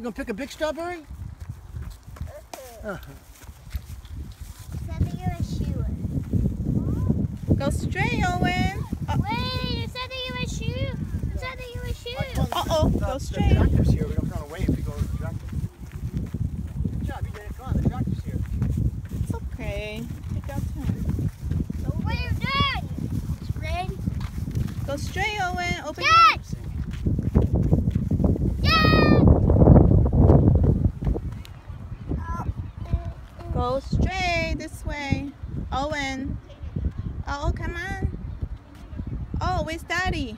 You gonna pick a big strawberry? Uh -huh. Go straight, Owen. Uh, Wait, you said that you were shoot. You said that you were shoot. Uh oh, go straight. The tractor's here. We don't want to wait if we go to the tractor. Good job, you did it. Come on, the tractor's here. It's okay. Take your time. So what are you doing? Red. Go straight, Owen. Open Dad! Dad! Go straight this way. Owen. Oh, come on. Oh, where's Daddy?